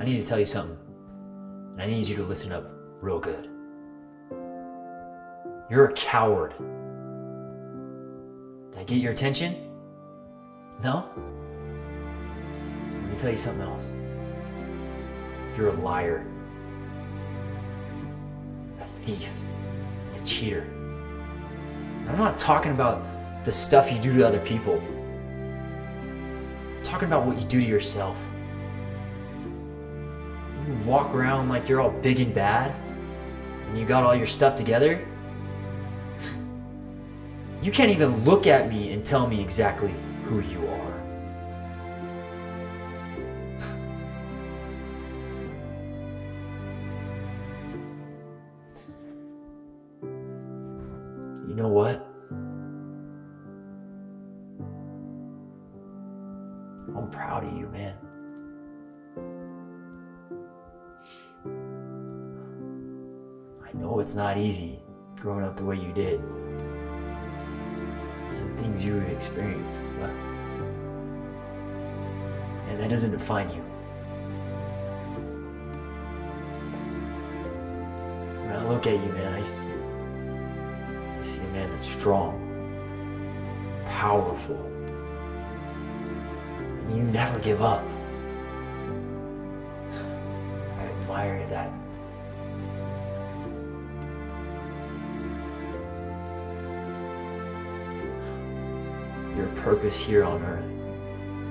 I need to tell you something. And I need you to listen up real good. You're a coward. Did I get your attention? No? Let me tell you something else. You're a liar, a thief, a cheater. I'm not talking about the stuff you do to other people. I'm talking about what you do to yourself. Walk around like you're all big and bad, and you got all your stuff together. You can't even look at me and tell me exactly who you are. You know what? I'm proud of you, man. Know it's not easy growing up the way you did. And things you experienced, but and that doesn't define you. When I look at you, man, I see, I see a man that's strong, powerful, and you never give up. I admire that. Your purpose here on earth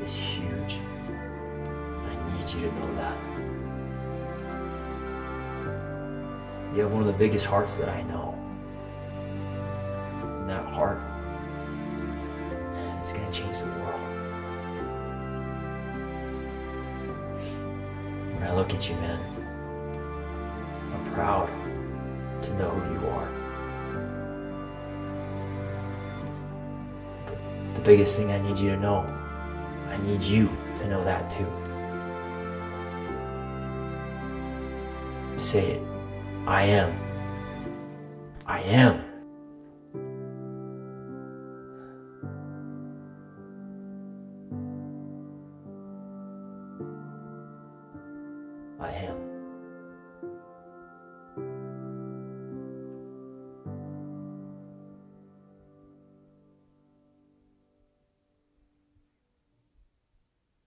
is huge. I need you to know that. You have one of the biggest hearts that I know. And that heart, it's going to change the world. When I look at you, man, I'm proud to know who you are. The biggest thing I need you to know, I need you to know that too. Say it. I am. I am. I am.